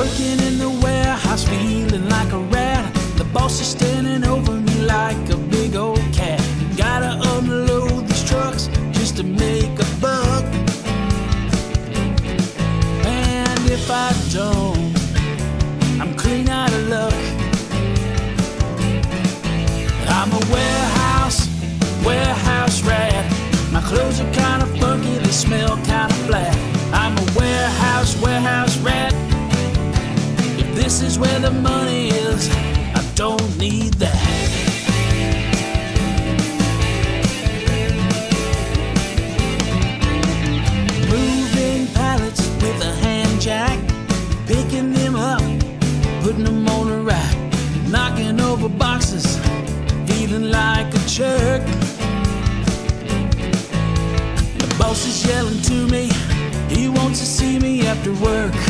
Working in the warehouse, feeling like a rat. The boss is standing over me like a big old cat. Gotta unload these trucks just to make a buck. And if I don't, I'm clean out of luck. I'm a warehouse, warehouse rat. My clothes are kinda funky, they smell kinda flat. This is where the money is, I don't need that. Moving pallets with a hand jack, picking them up, putting them on a rack, knocking over boxes, feeling like a jerk. The boss is yelling to me, he wants to see me after work.